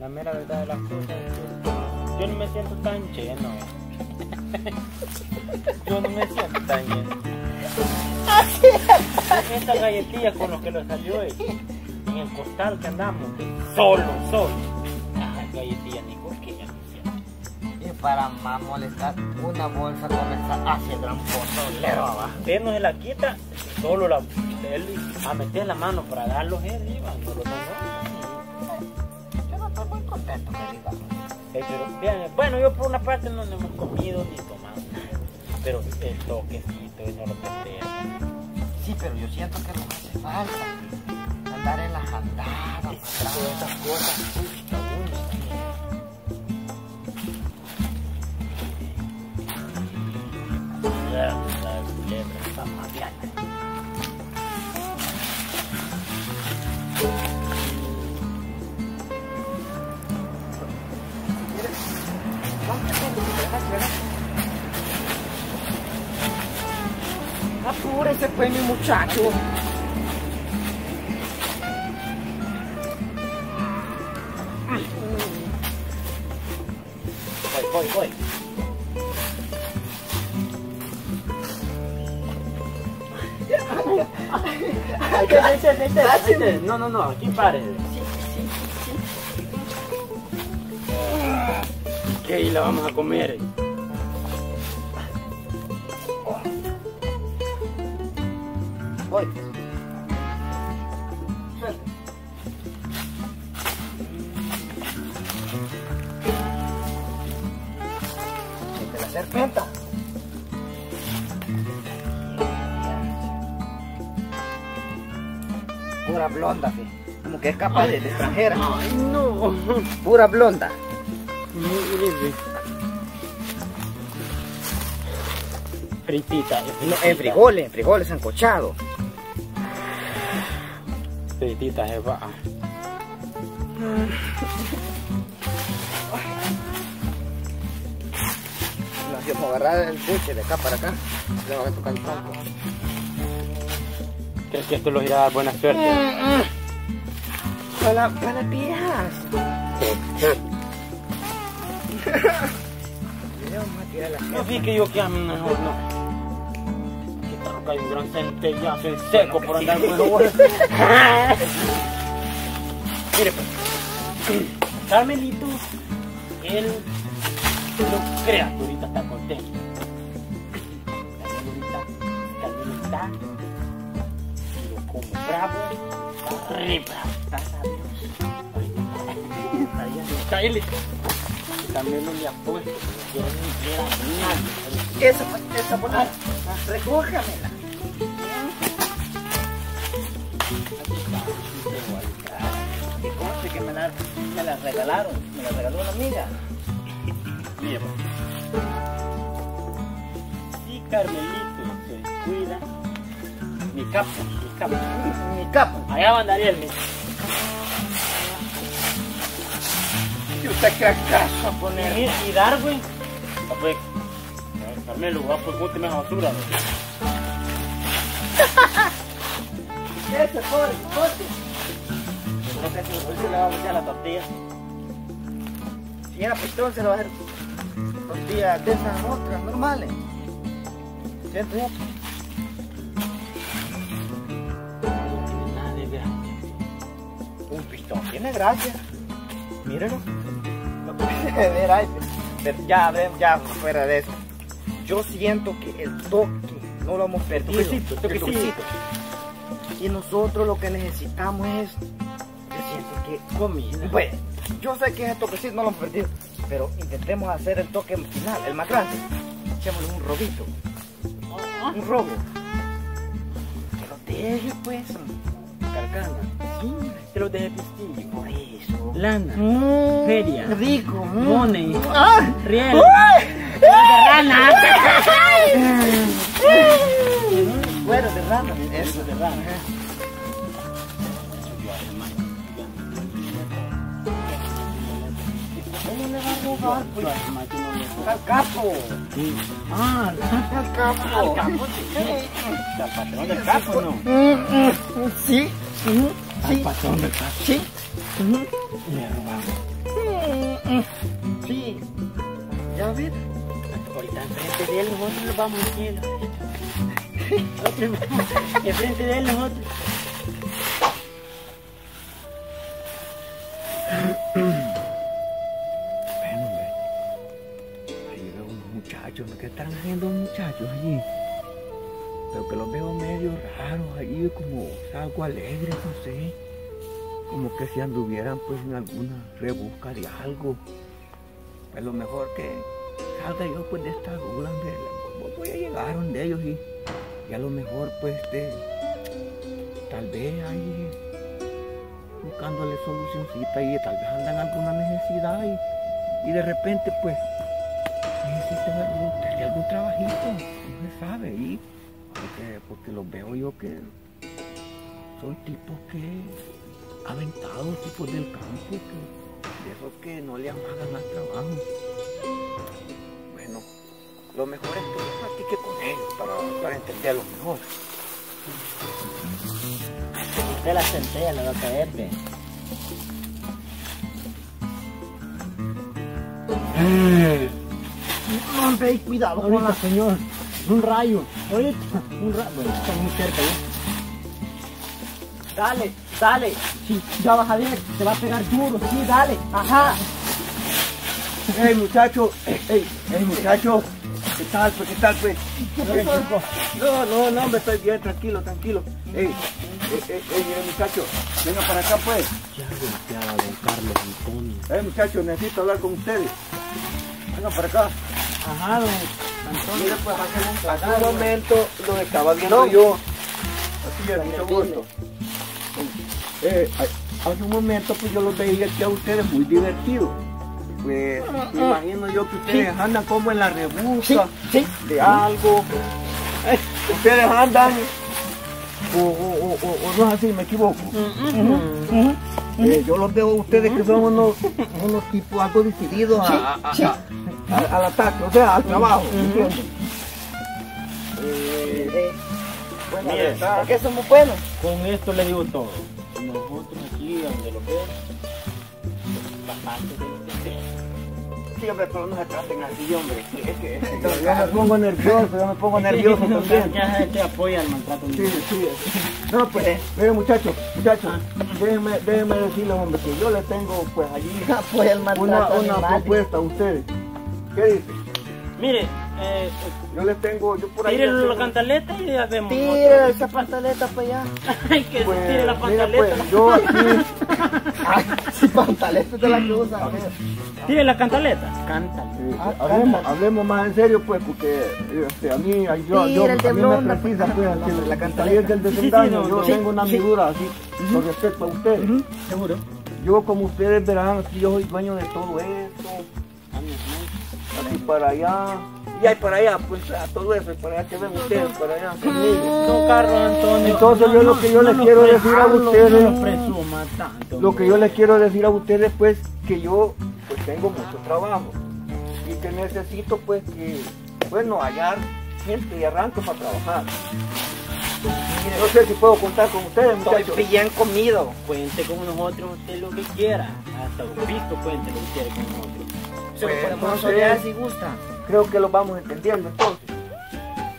La mera verdad de las cosas es que yo no me siento tan lleno. yo no me siento tan lleno. Esta galletilla con lo que lo salió eh, en el costal que andamos, solo, solo. Ay, galletilla ni cosquilla, no siento. Y para más molestar, una bolsa comienza hacia el gran pozolero abajo. Él no se la quita, solo la, él a meter la mano para darlos él iba, no lo tengo. Eh, pero, vean, bueno, yo por una parte no hemos comido ni tomado nada, pero el toquecito, eso lo pondría. Sí, pero yo siento que nos hace falta andar en las andadas. Todas esas cosas, la Apúrese pues mi muchacho. Voy, voy, voy. No, no, no, aquí pare. ¿Qué? Y la vamos a comer. Voy. Siente la serpienta. Pura blonda, fe. Como que es capaz de, de extranjera. Ay, no. Pura blonda. Fritita, No, en frijoles, en frijoles sancochados. Fritita se va. Nos íbamos a agarrar el buche de acá para acá. Le vamos a tocar el tronco. ¿Crees que esto los irá a dar buena suerte? Para, para la No vi que yo que mejor no. Acá hay un gran centellazo en seco por andar con los huevos. Mire pues. Carmelito, él no crea que ahorita está contento. Carmelita, Carmelita, lo como bravo, está re bravo, a está, él. También no le ha puesto, yo ni quiera nadie. Esa, esa bolsa. Recójamela. Conste que me la, me la regalaron. Me la regaló una amiga. Mira, pues. Si Carmelito se descuida, mi capa, mi capa. Mi capa. Allá mandaría el mío. ¿Y usted qué acaso a poner? y Darwin, ah, pues, eh, Carmelo, va pues bóteme esa basura. ¿no? Ese pobre, pobre. No sé si hoy se le va a la tortilla. Si era pistón, se lo va a hacer tortillas de esas otras normales. ¿Cierto? No tiene nada de gracia. Un pistón tiene gracia. Míralo. Lo puede ver ahí. Pero ya, ya fuera de eso. Yo siento que el toque no lo hemos perdido. toquecito. Y nosotros lo que necesitamos es. Que. Comida. Bueno, yo sé que ese toquecito no lo hemos perdido. Pero intentemos hacer el toque final, el más grande. Echémosle un robito. Un robo. Que lo deje, pues. Carcana. Sí, Te lo dejé pistillo. por eso. Lana. Mm, Feria. Rico. mm. Money. ¡Ah! Riel. rana. Cuero de rana. Eso, de rana. ¿Cómo le va a? Al capo. Ah, Al capo. Al capo, al patrón del capo, ¿no? Sí. Al Sí. patrón del capo. Sí. Le robamos. Sí. Ya ves. Ahorita enfrente de él nosotros nos vamos cielo. Nosotros, enfrente de él nosotros. ¿No? ¿qué están haciendo los muchachos allí? Pero que los veo medio raros allí, como algo alegres, no sé. Como que si anduvieran pues en alguna rebusca de algo. Pues lo mejor que salga yo pues de esta duda, hombre. Voy a llegar donde ellos y, y a lo mejor pues este, tal vez ahí buscándole solucioncita y tal vez andan alguna necesidad y, y de repente pues necesitan algún, algún trabajito, no se sabe y porque, porque los veo yo que son tipos que aventados, tipos del campo, que, de esos que no le amagan al trabajo. Bueno, lo mejor es que yo practique con ellos para, para entenderlo mejor. Usted la centella le va a caer, ve. No, hombre, cuidado con Ahorita, la... señor. Un rayo. Ahorita. Un rayo. Bueno, está muy cerca ya. Dale, dale. Sí, ya vas a ver. Te va a pegar duro. Sí, dale. Ajá. Hey muchacho, hey, hey muchacho, ¿qué tal pues? ¿Qué tal pues? No, no, no, hombre, estoy bien, tranquilo, tranquilo. Hey, hey, hey, hey, mire muchacho, venga para acá pues. Ya golpeaba don Carlos Antonio. Hey muchacho, necesito hablar con ustedes. Venga para acá. Ajá, don Antonio. Mire pues, hace un, hace un momento los estaba viendo yo. Así es, mucho gusto. Eh, hace un momento pues yo los veía aquí a ustedes muy divertidos. Pues me imagino yo que ustedes andan como en la rebusca Sí. de algo. Eh, ustedes andan o, o, o, o- no es así, me equivoco. Eh, yo los veo a ustedes que son unos, unos tipos algo decididos a, a- a- a- al ataque, o sea, al trabajo. ¿entiendes? Eh, bueno, Mire, ¿verdad? ¿Por qué somos buenos? Con esto le digo todo. Nosotros aquí, donde lo veo, bastante. Sí, hombre, pero no se traten así, hombre. Es que, es que yo, yo me pongo nervioso, yo me pongo nervioso también. Ya te apoya al maltrato. Sí, sí. No, pues, miren muchachos, muchachos, déjenme, déjenme decirles, hombre, que yo les tengo, pues, allí Apoya el una, maltrato una animal. propuesta a ustedes. ¿Qué dicen? Mire, eh, Yo les tengo, yo por ahí... tire la cantaleta y ya vemos. Tira esa pantaleta para allá. Hay que Pues, tire la mira, pantaleta. pues, yo aquí... Ay, si pantaleta de la que usa. Tire la cantaleta. Cántale. Eh, Ah, hablemos, hablemos más en serio, pues, porque este, a mí, a- yo, yo, a mí me precisa, pues. La la cantaleta. del Sí, sí, desengaño, no, yo sí, tengo una sí. figura así, con respecto a ustedes. Seguro. Yo, como ustedes verán, aquí yo soy dueño de todo esto, para allá, y ahí para allá, pues, a todo eso, y para allá que ven ustedes, para allá conmigo. No, Carlos Antonio. Entonces, yo lo que yo les quiero decir a ustedes- No lo presuma tanto. Lo que yo les quiero decir a ustedes, pues, que yo, pues, tengo mucho trabajo, y que necesito, pues, que, bueno, hallar gente y arranco para trabajar. No sé si puedo contar con ustedes, muchachos. Estoy bien comido. Cuente con nosotros usted lo que quiera. Hasta un cuente lo que quiere con nosotros. Se lo Pues, entonces- solear si gusta. Creo que lo vamos entendiendo, entonces.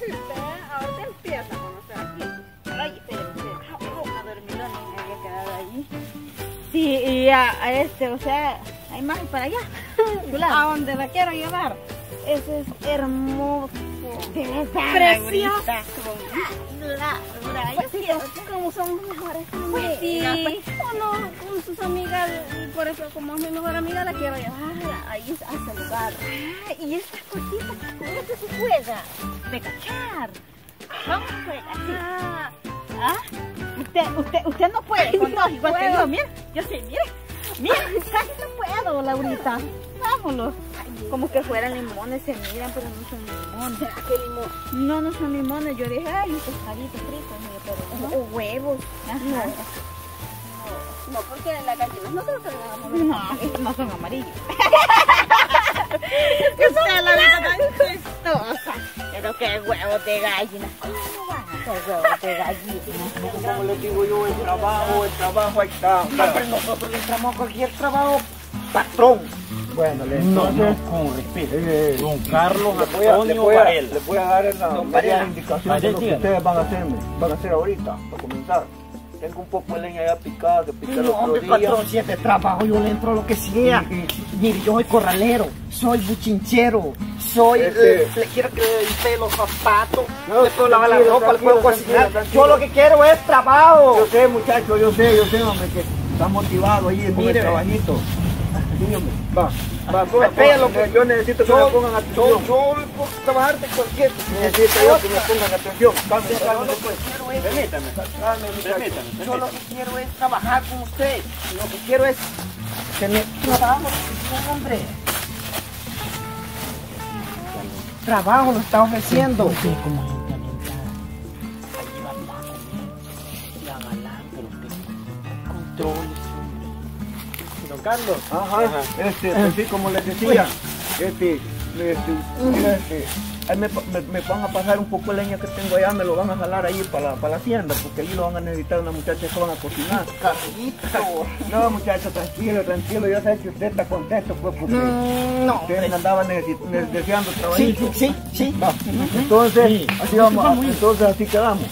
Usted empieza a conocer aquí. Ay, espérense. A ver, mira, me había quedado allí. Sí, y a, a este, o sea, hay más para allá. A donde la quiero llevar. Ese es hermoso. Precioso. La, Laura, como son mejores amigas. Sí, uno con sus amigas, y por eso como es mi mejor amiga la quiero llevar ahí a ese lugar. y estas cositas, esto se juega. De cachar. Vamos a jugar así. ¿Ah? Usted, usted, usted no puede con dos igual que yo, mire. Yo sí, mire. Mire, casi no puedo, Laurita. Vámonos. Como que fueran limones, se miran, pero no son limones. ¿Qué limón? No, no son limones. Yo dije, ay, un pescadito frito, mire, pero... O huevos. No. No, porque las gallinas no se lo tragamos. No, no son amarillos. es que usted la tan chistosa. Pero qué huevos de gallina. ¿Cómo van a ser huevos de gallina? Como les digo yo, el trabajo, el trabajo ahí está. No, pero nosotros le entramos a cualquier trabajo, patrón. Bueno, le No, entonces, no, con respeto. eh, Don Carlos Antonio voy a, Varela. le voy a dar la indicaciones de lo que ustedes van a hacer, van a hacer ahorita, para comenzar. Tengo un poco de leña ya picada que el No, hombre, patrón, si es de trabajo, yo le entro a lo que sea. Mire, yo soy corralero, soy buchinchero, soy... Este- eh, le quiero que le los zapatos, No, le puedo lavar la ropa, le puedo cocinar. Yo lo que quiero es trabajo. Yo sé, muchacho, yo sé, yo sé, hombre, que está motivado ahí Mire. el trabajito. Va, va, ponga, yo necesito que Yo, me pongan atención. yo, yo puedo trabajar de cualquier... Necesito yo que me pongan atención. Cálmese, Yo lo cálmese, que pues. quiero es... Permítame, permítame, Yo lo que quiero es trabajar con usted. Lo que quiero es tener trabajo, hombre. Trabajo lo está ofreciendo. Como ahí va. La Carlos. Ajá, este, pues sí, como les decía, este, este, mira, este, ahí me, me, me van a pasar un poco de leña que tengo allá, me lo van a jalar ahí para, la- para la hacienda, porque allí lo van a necesitar una muchacha que van a cocinar. Carlito. No, muchacho, tranquilo, tranquilo, yo sé que usted está contento, pues, porque Mm, no. usted andaba necesi- ne- deseando Sí, trabajito. sí, sí. Va, Entonces, Sí. así vamos, entonces así quedamos.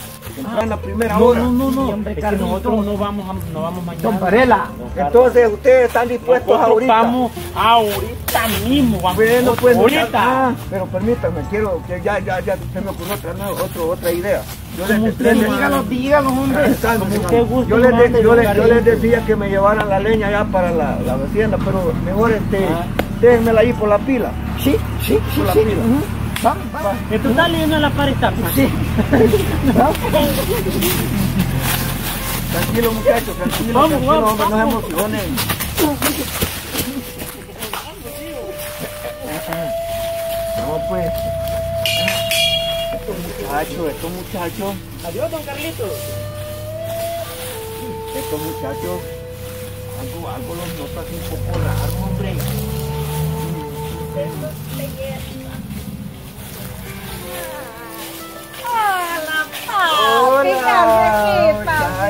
En la primera No, hora. no, no, no. Sí, es que nosotros no vamos, a, no vamos mañana. Don Varela. Entonces, ustedes están dispuestos Nosotros ahorita. vamos ahorita mismo. Vamos, Bueno, pues, ahorita. ah, pero permítame, quiero que ya, ya, ya se me ocurrió otra, nueva- otro- otra idea. Yo les, usted les- Dígalo, dígalo, hombre. Cálmese, como usted guste, yo, les, de- yo, les, yo les decía que me llevaran la leña ya para la, la hacienda, pero mejor este, Ah. déjenmela ahí por la pila. Sí, sí, sí, Por la sí. pila. Ujú. Vamos, vamos. Esto está leyendo la está- Sí. Tranquilo muchachos, tranquilo, Vamos, tranquilo, vamos, hombre, no se vamos. emocionen. No pues. Estos muchachos, estos muchachos, Adiós, don Carlitos. estos muchachos, algo, algo los nota así un poco raro, hombre. Hola, Hola, muchacha,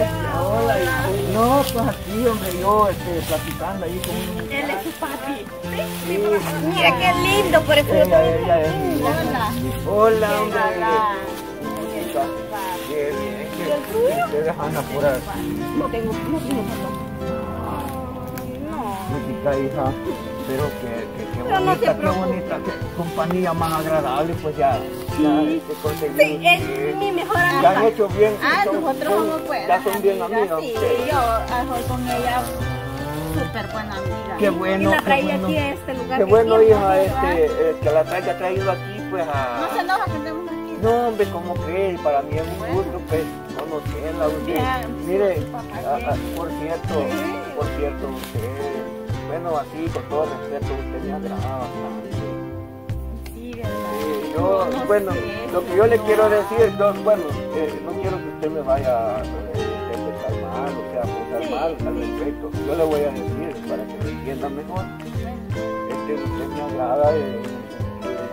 No, pues aquí, hombre, yo este, platicando ahí con unos Él es su papi. Sí, Mira qué lindo, por eso yo Ella. Hola. Hola, hombre. Qué bien, que ustedes. No tengo, no tengo. No. Música, hija. Pero que, no bonita, te qué bonita, qué compañía más agradable, pues ya, ya este. Sí, es mi mejor Ya han amiga. hecho bien. Ah, son- nosotros son- somos buenas Ya son bien amigas, amigas Sí, yo ah, soy con ella súper buena amiga. Qué bueno, Y la traí bueno. aquí a este lugar. Qué bueno, hija, este, eh, que la traiga traído aquí, pues a... No se enoja que andemos aquí. No, hombre, ¿cómo crees? Para mí es un gusto, pues, conocerla usted. Bien, Mire, ah, ah, por cierto, Sí. por cierto, usted, bueno, así, con todo respeto, usted me agrada bastante. Sí, ¿verdad? Sí, yo, No bueno, sé, lo que yo le quiero decir, yo, bueno, eh, no quiero que usted me vaya a eh, interpretar mal, o sea, pensar Sí, mal al respecto. Yo le voy a decir para que me entienda mejor. Este, usted me agrada. eh, eh,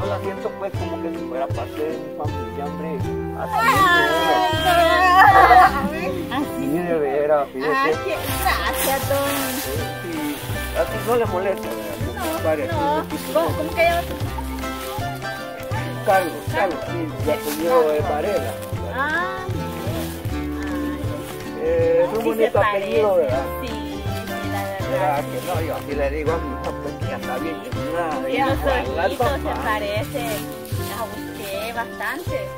yo la siento pues como que si fuera parte de mi familia, hombre. Así, Así. sí, de veras, fíjese. Gracias, don. Sí, así no le molesta, ¿verdad? No, poquito. ¿cómo, cómo que llama tu Carlos, Carlos, sí, ya apellido es Varela. Ah, Eh, es un bonito apellido, parece. ¿verdad? Sí, la ¿Verdad que no? Yo así le digo a mi pues que ya está bien chula. Sí, los ojitos se papá. parecen a usted bastante.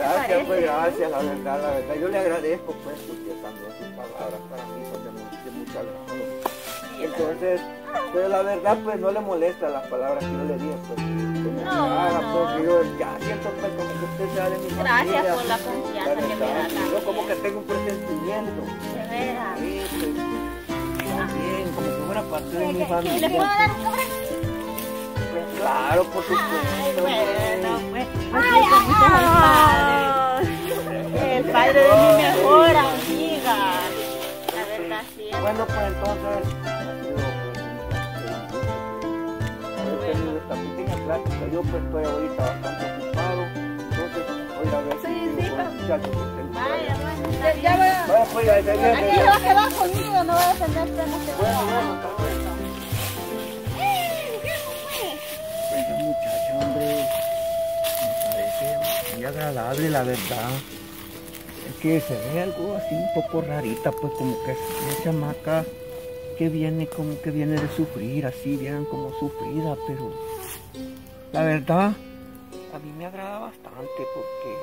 Gracias, pues gracias, la verdad, la verdad. Yo le agradezco, pues, porque también sus palabras para mí son de, mu- de mucho agrado. Entonces, pues la verdad, pues no le molesta las palabras que yo le dije, pues. que No, no. pues, que yo ya siento, pues, como que usted sea de mi familia. Gracias por la confianza que me da verdad, también. Yo como que tengo un presentimiento. De veras. Sí, pues, también, como si fuera parte de mi ¿Qué- qué- familia. ¿Le puedo dar un claro, por supuesto. Bueno, pues. Ay, El padre de mi mejor amiga. La verdad, sí. Bueno, pues entonces, esta pequeña plática. Yo pues estoy ahorita bastante ocupado, entonces voy a ver Sí, si sí, Vaya. Ya voy a... Vaya, pues, ya, ya, ya, Aquí se va a quedar conmigo, no voy a Bueno, bueno, agradable, la verdad. Es que se ve algo así un poco rarita, pues como que es chamaca que viene como que viene de sufrir, así, vienen como sufrida, pero la verdad a mí me agrada bastante porque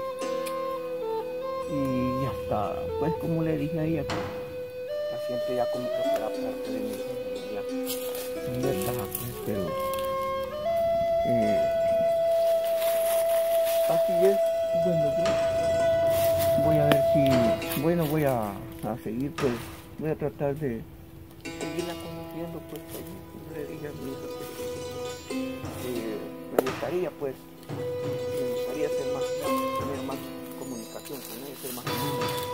y hasta pues como le dije a ella que la siento ya como que fuera parte de mi familia en verdad pues, pero eh, así es bueno voy a ver si bueno voy a, a seguir pues voy a tratar de seguirla conociendo pues ahí como le dije a mi hija pues, eh, me gustaría pues me gustaría ser más, tener más comunicación con ella, ser más.